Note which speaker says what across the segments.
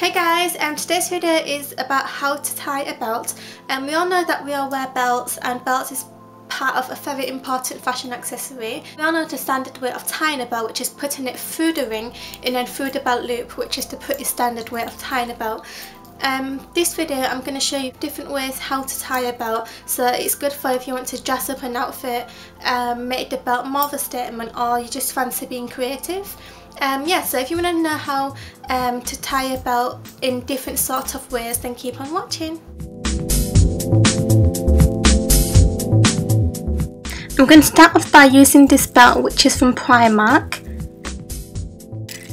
Speaker 1: Hey guys, um, today's video is about how to tie a belt and um, we all know that we all wear belts and belts is part of a very important fashion accessory. We all know the standard way of tying a belt which is putting it through the ring and then through the belt loop which is the pretty standard way of tying a belt. Um, this video I'm going to show you different ways how to tie a belt so it's good for if you want to dress up an outfit, um, make the belt more of a statement or you just fancy being creative. Um, yeah, so if you want to know how um, to tie a belt in different sorts of ways then keep on watching. I'm going to start off by using this belt which is from Primark.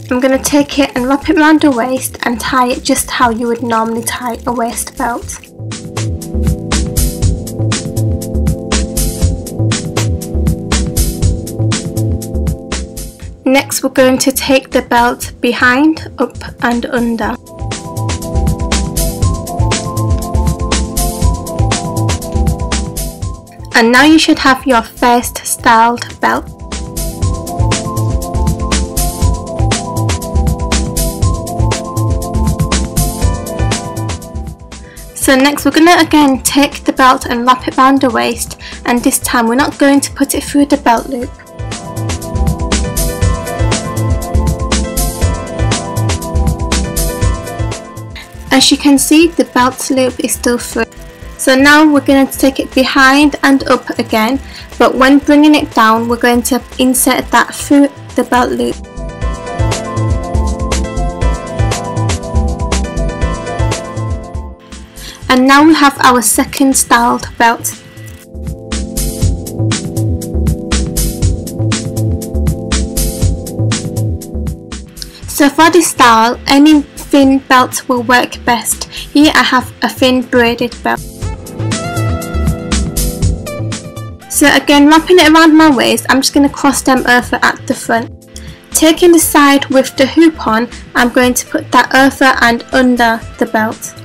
Speaker 1: I'm going to take it and wrap it around the waist and tie it just how you would normally tie a waist belt. Next we're going to take the belt behind, up and under. And now you should have your first styled belt. So next we're going to again take the belt and wrap it around the waist and this time we're not going to put it through the belt loop. As you can see the belt loop is still free. So now we're going to take it behind and up again but when bringing it down we're going to insert that through the belt loop. And now we have our second styled belt. So for this style, any thin belt will work best. Here I have a thin braided belt. So again, wrapping it around my waist, I'm just going to cross them over at the front. Taking the side with the hoop on, I'm going to put that over and under the belt.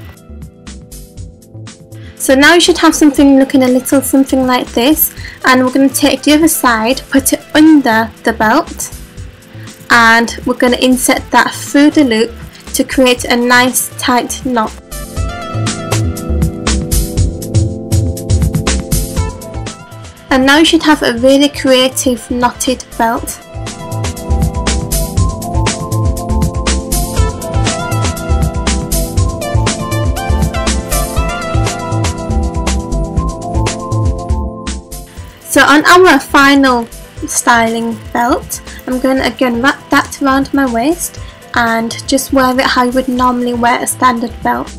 Speaker 1: So now you should have something looking a little something like this and we're going to take the other side, put it under the belt and we're going to insert that through the loop to create a nice tight knot. And now you should have a really creative knotted belt. So on our final styling belt, I'm going to again wrap that around my waist and just wear it how you would normally wear a standard belt.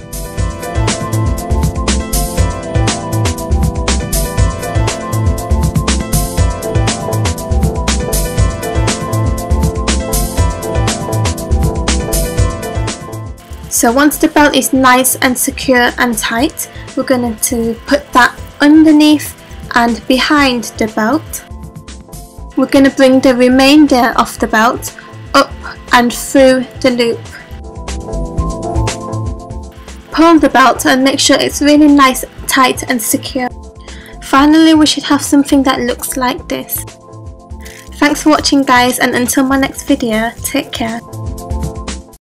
Speaker 1: So once the belt is nice and secure and tight, we're going to put that underneath and behind the belt. We're going to bring the remainder of the belt up and through the loop. Pull the belt and make sure it's really nice, tight and secure. Finally we should have something that looks like this. Thanks for watching guys and until my next video, take care.